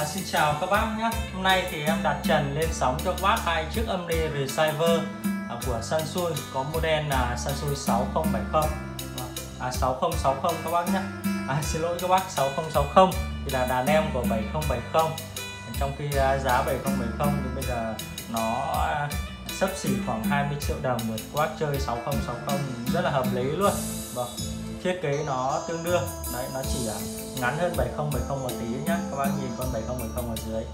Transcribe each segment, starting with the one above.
À, xin chào các bác nhé. Hôm nay thì em đặt trần lên sóng cho các bác hai chiếc âm ly receiver à, của Samsung có model là Samsung 6070 à, 6060 các bác nhé. À, Xin lỗi các bác 6060 thì là đàn em của 7070 trong khi à, giá 7070 thì bây giờ nó à, sấp xỉ khoảng 20 triệu đồng một quát chơi 6060 rất là hợp lý luôn. Vâng thiết kế nó tương đương. Đấy nó chỉ à, ngắn hơn 7070 một tí nhá. Các bác nhìn con 7070 ở dưới.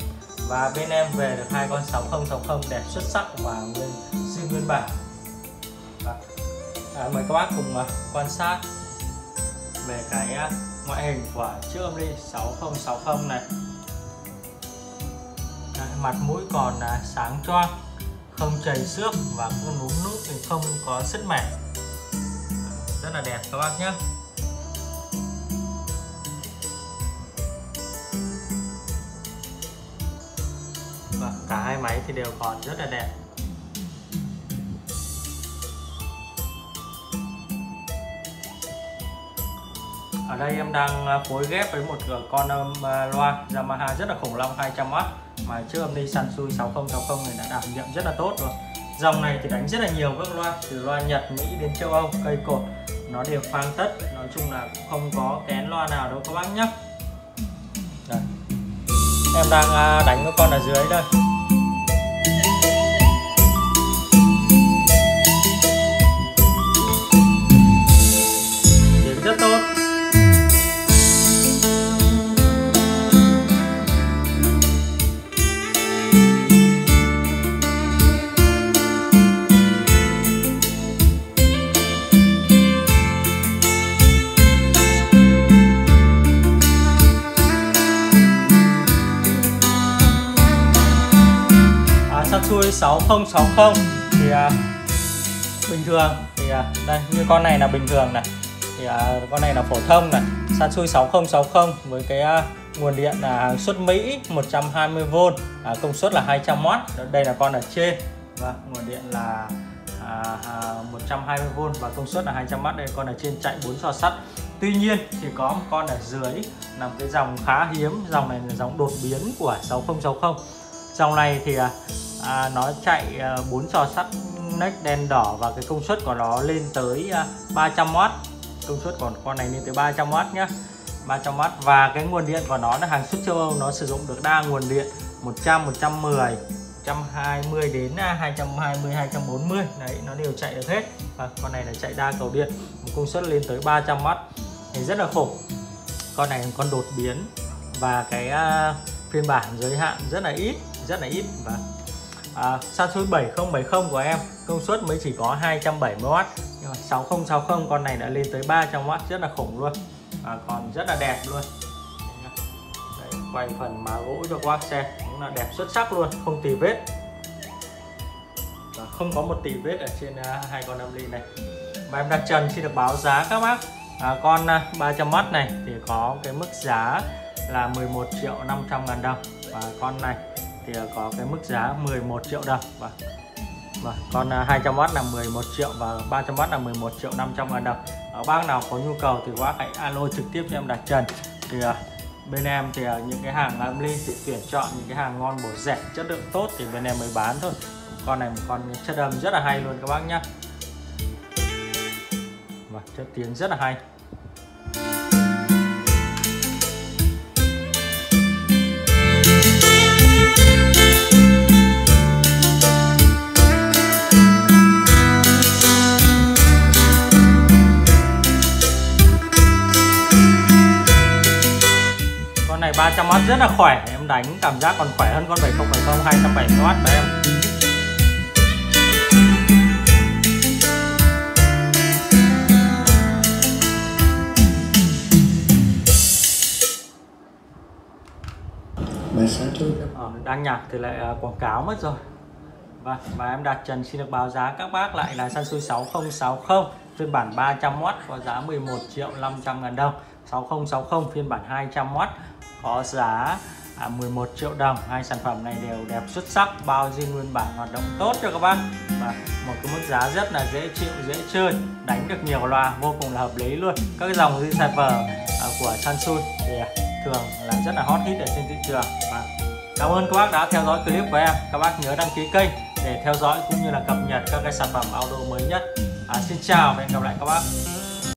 Và bên em về được hai con 6060 đẹp xuất sắc và nguyên zin nguyên bản. À, mời các bác cùng à, quan sát về cái à, ngoại hình của chiếc âm ly 6060 này. À, mặt mũi còn sáng choang không chảy xước và cũng núm nút thì không có sứt mẻ là đẹp các bác nhé. Và cả hai máy thì đều còn rất là đẹp. Ở đây em đang à, phối ghép với một con um, à, loa Yamaha rất là khủng long 200W mà trước âm đi Sansui 6060 này đã đảm nhiệm rất là tốt rồi. Dòng này thì đánh rất là nhiều các loa, từ loa Nhật, Mỹ đến châu Âu, cây cột nó đều phang tất. Nói chung là cũng không có kén loa nào đâu các bác nhé Đây. em đang à, đánh với con ở dưới đây. Xuôi 6060 thì à, bình thường. Thì à, đây như con này là bình thường này. Thì à, con này là phổ thông này. Sansui 6060 với cái à, nguồn điện là hàng xuất Mỹ 120V à, công suất là 200W đây là con ở trên. Và nguồn điện là à, à, 120V và công suất là 200W đây con ở trên chạy 4 sò sắt. Tuy nhiên thì có một con ở dưới là một cái dòng khá hiếm. Dòng này là dòng đột biến của 6060 dòng này thì à, à, nó chạy à, 4 trò sắt nách đen đỏ và cái công suất của nó lên tới à, 300W công suất của con này lên tới 300W nhé 300W và cái nguồn điện của nó là hàng xuất châu Âu nó sử dụng được đa nguồn điện 100 110 120 đến à, 220 240 đấy nó đều chạy được hết. Và con này là chạy đa cầu điện một công suất lên tới 300W thì rất là khủng. Con này con đột biến và cái uh, phiên bản giới hạn rất là ít rất là ít và à, Samsung 7070 của em công suất mới chỉ có 270W nhưng mà 6060 con này đã lên tới 300W rất là khủng luôn. À, còn rất là đẹp luôn. Đấy, quay phần má gỗ cho các bác xem cũng là đẹp xuất sắc luôn không tì vết. Và không có một tì vết ở trên uh, hai con âm ly này. Và em đặt trần xin được báo giá các bác. À, con à, uh, 300W này thì có cái mức giá là 11 triệu 500 ngàn đồng. Và con này thì ờ, có cái mức giá 11 triệu đồng. Và và còn à, 200W là 11 triệu và 300W là 11 triệu 500 ngàn đồng. Ở bác nào có nhu cầu thì bác hãy alo trực tiếp cho em đặt trần. Thì ờ, bên em thì những cái hàng làm ly thì tuyển chọn những cái hàng ngon bổ rẻ, chất lượng tốt thì bên em mới bán thôi. Con này một con chất âm rất là hay luôn các bác nhá. và chất tiếng rất là hay. Này 300W rất là khỏe. Em đánh cảm giác còn khỏe hơn con 7070 270W của em. Ờ, đang nhạc thì lại uh, quảng cáo mất rồi. Và, vâng, và em đặt trần xin được báo giá các bác lại là Samsung 6060 phiên bản 300W có giá 11 triệu 500 ngàn đồng. 6060 phiên bản 200W có giá à, 11 triệu đồng. Hai sản phẩm này đều đẹp xuất sắc bao zin nguyên bản hoạt động tốt cho các bác. Và một cái mức giá rất là dễ chịu dễ chơi đánh được nhiều loa vô cùng là hợp lý luôn. Các cái dòng receiver à, của Samsung thì à, thường là rất là hot hit ở trên thị trường. Và cảm ơn các bác đã theo dõi clip của em. Các bác nhớ đăng ký kênh để theo dõi cũng như là cập nhật các cái sản phẩm auto mới nhất. À, xin chào và hẹn gặp lại các bác.